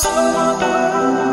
Summer.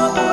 Bye.